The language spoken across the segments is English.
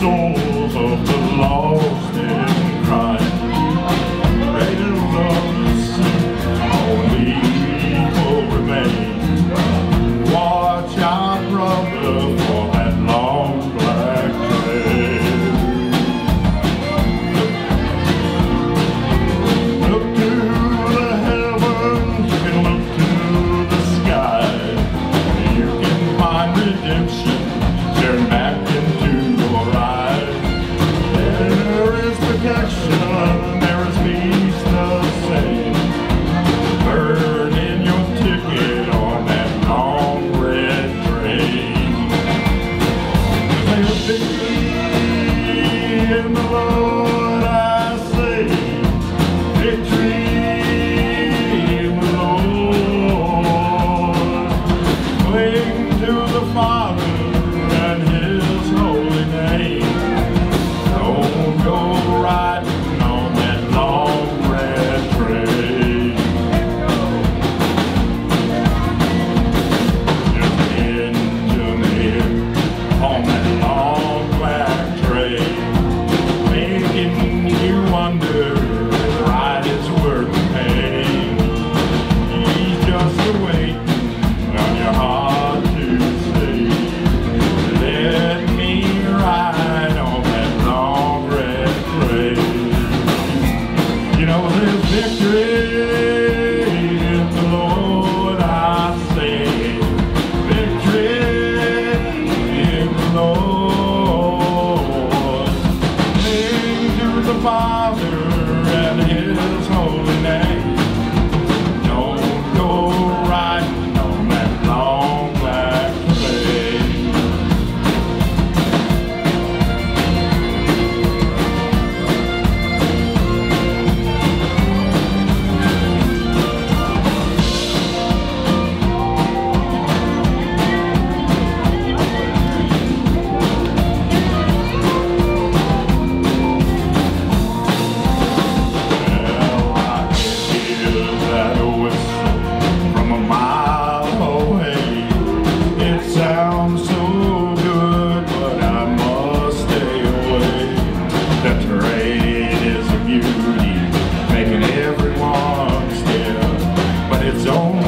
souls of the lost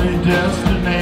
destiny.